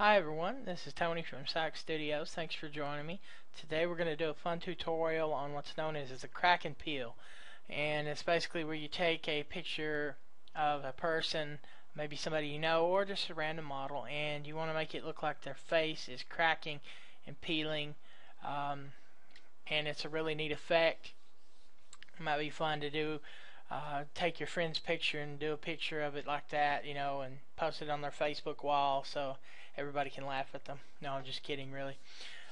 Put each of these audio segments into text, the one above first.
Hi everyone, this is Tony from Psych Studios. Thanks for joining me. Today we're going to do a fun tutorial on what's known as, as a crack and peel. And it's basically where you take a picture of a person, maybe somebody you know, or just a random model, and you want to make it look like their face is cracking and peeling. Um, and it's a really neat effect. It might be fun to do uh, take your friend's picture and do a picture of it like that, you know, and post it on their Facebook wall so everybody can laugh at them. No, I'm just kidding, really.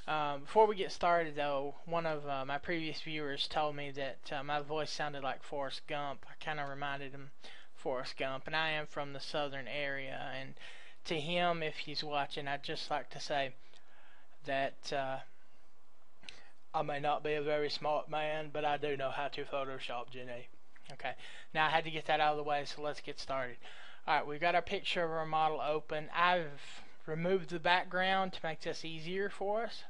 Um, before we get started, though, one of uh, my previous viewers told me that uh, my voice sounded like Forrest Gump. I kind of reminded him Forrest Gump, and I am from the southern area. And to him, if he's watching, I'd just like to say that uh, I may not be a very smart man, but I do know how to Photoshop Jenny. Okay, now I had to get that out of the way, so let's get started. Alright, we've got our picture of our model open. I've removed the background to make this easier for us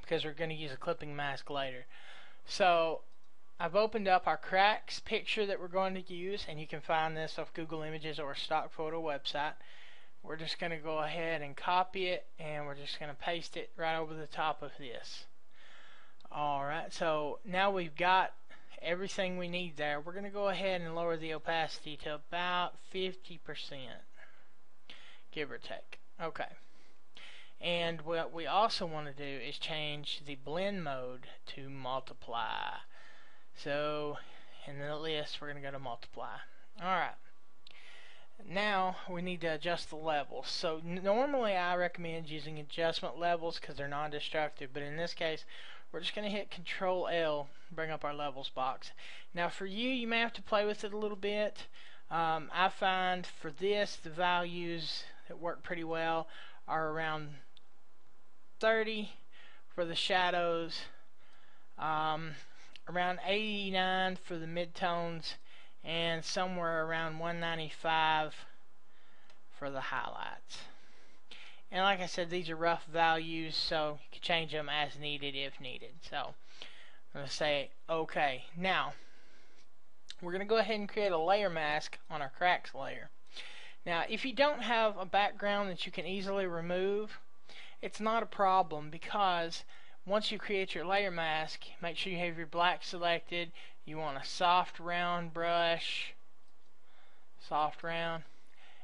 because we're going to use a clipping mask later. So I've opened up our cracks picture that we're going to use and you can find this off Google Images or stock photo website. We're just going to go ahead and copy it and we're just going to paste it right over the top of this. Alright, so now we've got everything we need there. We're going to go ahead and lower the opacity to about 50%, give or take. Okay. And what we also want to do is change the blend mode to multiply. So in the list, we're going to go to multiply. Alright. Now we need to adjust the levels. So normally I recommend using adjustment levels because they're non-destructive, but in this case we're just going to hit Control L, bring up our levels box. Now for you, you may have to play with it a little bit. Um, I find for this, the values that work pretty well are around 30 for the shadows, um, around 89 for the midtones, and somewhere around 195 for the highlights. And like I said, these are rough values, so you can change them as needed if needed. So I'm going to say OK. Now, we're going to go ahead and create a layer mask on our cracks layer. Now, if you don't have a background that you can easily remove, it's not a problem because once you create your layer mask, make sure you have your black selected. You want a soft round brush, soft round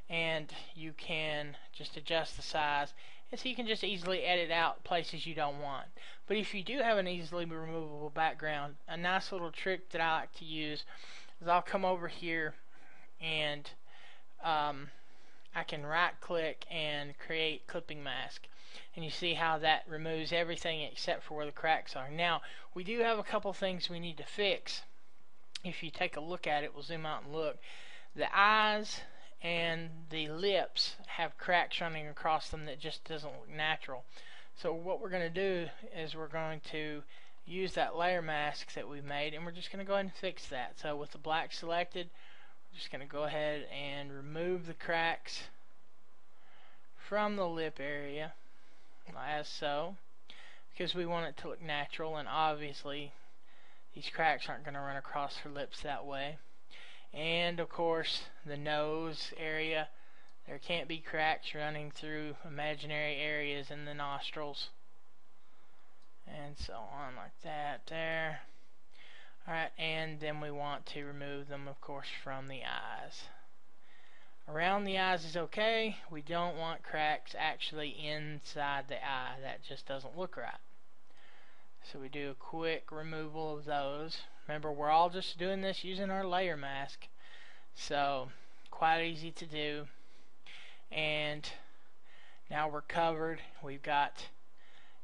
and you can just adjust the size and so you can just easily edit out places you don't want. But if you do have an easily removable background a nice little trick that I like to use is I'll come over here and um, I can right click and create clipping mask and you see how that removes everything except for where the cracks are. Now we do have a couple things we need to fix. If you take a look at it we'll zoom out and look. The eyes and the lips have cracks running across them that just doesn't look natural. So what we're going to do is we're going to use that layer mask that we made and we're just going to go ahead and fix that. So with the black selected, we're just going to go ahead and remove the cracks from the lip area as so because we want it to look natural and obviously these cracks aren't going to run across her lips that way and of course the nose area. There can't be cracks running through imaginary areas in the nostrils. And so on like that there. Alright and then we want to remove them of course from the eyes. Around the eyes is okay. We don't want cracks actually inside the eye. That just doesn't look right. So we do a quick removal of those Remember, we're all just doing this using our layer mask. So, quite easy to do. And now we're covered. We've got,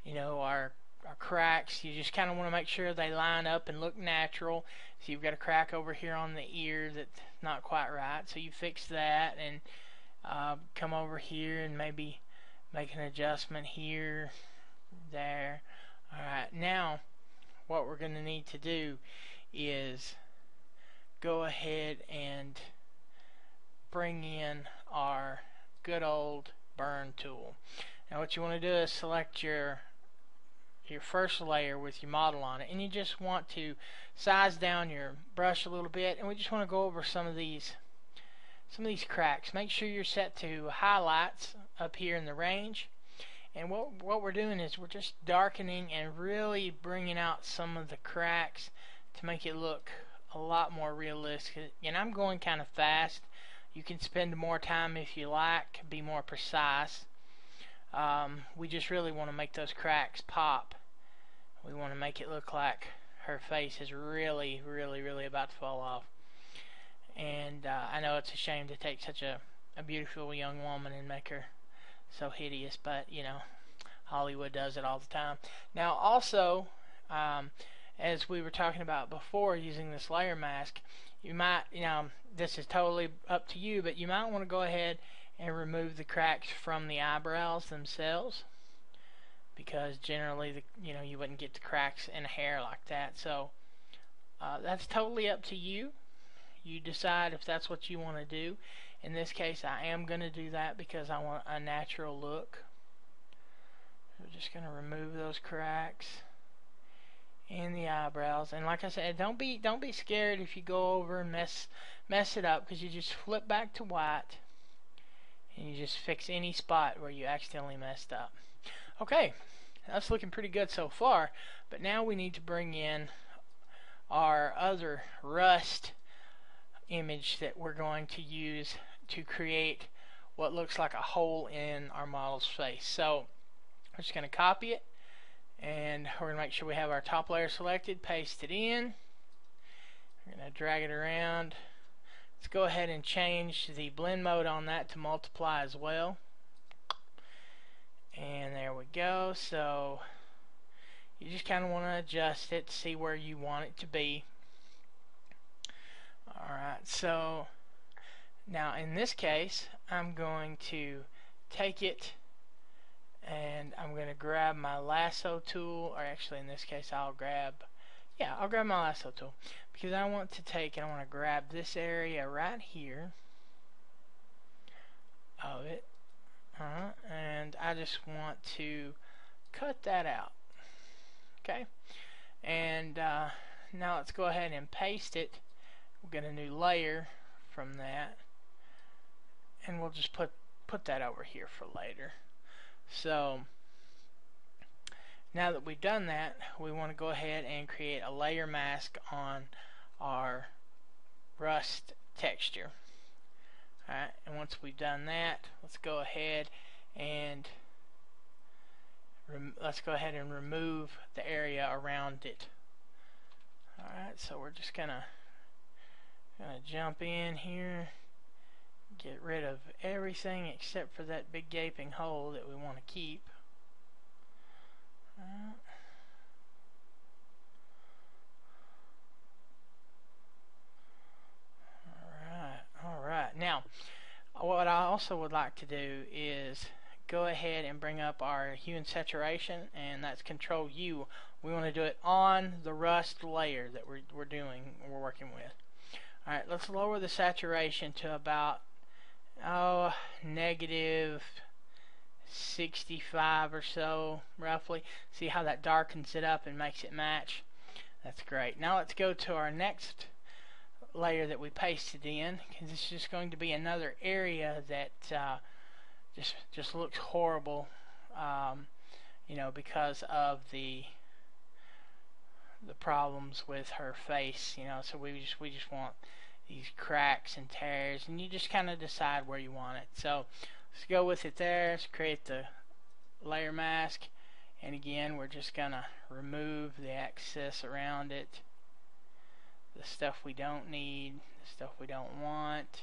you know, our our cracks. You just kind of want to make sure they line up and look natural. So you've got a crack over here on the ear that's not quite right. So you fix that and uh, come over here and maybe make an adjustment here, there. Alright, now what we're going to need to do is go ahead and bring in our good old burn tool. Now what you want to do is select your your first layer with your model on it and you just want to size down your brush a little bit and we just want to go over some of these some of these cracks. Make sure you're set to highlights up here in the range. And what, what we're doing is we're just darkening and really bringing out some of the cracks to make it look a lot more realistic. And I'm going kind of fast. You can spend more time if you like, be more precise. Um, we just really want to make those cracks pop. We want to make it look like her face is really, really, really about to fall off. And uh, I know it's a shame to take such a, a beautiful young woman and make her so hideous, but you know, Hollywood does it all the time. Now, also, um, as we were talking about before, using this layer mask, you might, you know, this is totally up to you, but you might want to go ahead and remove the cracks from the eyebrows themselves because generally, the, you know, you wouldn't get the cracks in hair like that. So uh, that's totally up to you. You decide if that's what you want to do. In this case, I am going to do that because I want a natural look. We're just going to remove those cracks in the eyebrows. And like I said, don't be don't be scared if you go over and mess mess it up because you just flip back to white and you just fix any spot where you accidentally messed up. Okay, that's looking pretty good so far. But now we need to bring in our other rust image that we're going to use to create what looks like a hole in our model's face. So I'm just going to copy it and we're going to make sure we have our top layer selected, paste it in. We're going to drag it around. Let's go ahead and change the blend mode on that to multiply as well. And there we go. So you just kind of want to adjust it, see where you want it to be. Alright, so now in this case, I'm going to take it and I'm going to grab my lasso tool, or actually in this case I'll grab, yeah, I'll grab my lasso tool because I want to take and I want to grab this area right here of it uh, and I just want to cut that out okay? And uh, now let's go ahead and paste it. We'll get a new layer from that and we'll just put put that over here for later so now that we've done that we want to go ahead and create a layer mask on our rust texture. Alright and once we've done that let's go ahead and let's go ahead and remove the area around it. Alright so we're just gonna gonna jump in here get rid of everything except for that big gaping hole that we want to keep. Alright, alright. Now, what I also would like to do is go ahead and bring up our hue and saturation, and that's Control U. We want to do it on the rust layer that we're, we're doing, we're working with. Alright, let's lower the saturation to about oh, negative 65 or so, roughly. See how that darkens it up and makes it match? That's great. Now let's go to our next layer that we pasted in, because is just going to be another area that uh, just just looks horrible, um, you know, because of the the problems with her face, you know. So we just we just want these cracks and tears and you just kind of decide where you want it. So let's go with it there. Let's create the layer mask. And again we're just gonna remove the excess around it. The stuff we don't need the stuff we don't want.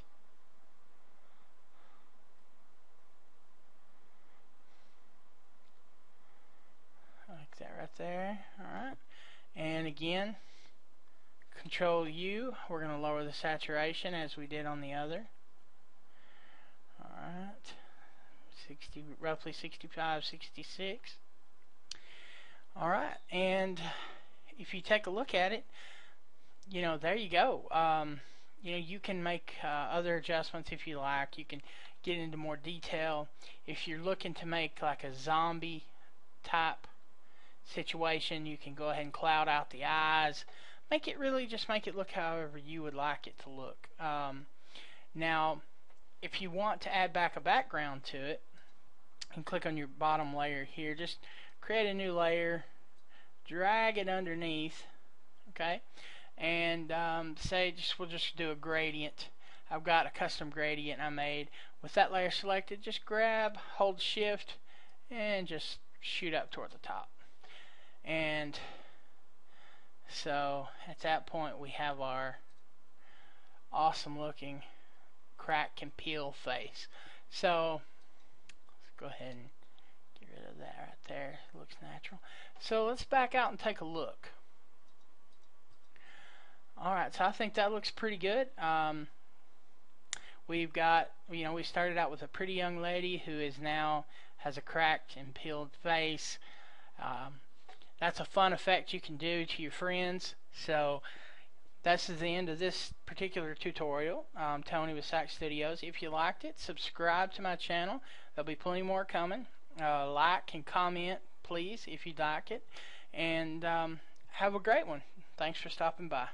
Like that right there. Alright and again Control U, we're going to lower the saturation as we did on the other. Alright, 60, roughly 65, 66. Alright, and if you take a look at it, you know, there you go. Um, you know, you can make uh, other adjustments if you like. You can get into more detail. If you're looking to make like a zombie type situation, you can go ahead and cloud out the eyes make it really just make it look however you would like it to look. Um, now, if you want to add back a background to it, and click on your bottom layer here, just create a new layer, drag it underneath, okay, and um, say just we'll just do a gradient. I've got a custom gradient I made. With that layer selected, just grab, hold shift, and just shoot up toward the top. And so at that point we have our awesome looking crack and peel face. So let's go ahead and get rid of that right there. It looks natural. So let's back out and take a look. Alright, so I think that looks pretty good. Um, we've got, you know, we started out with a pretty young lady who is now has a cracked and peeled face. Um, that's a fun effect you can do to your friends. So this is the end of this particular tutorial. Um, Tony with Psych Studios. If you liked it, subscribe to my channel. There'll be plenty more coming. Uh, like and comment, please, if you like it. And um, have a great one. Thanks for stopping by.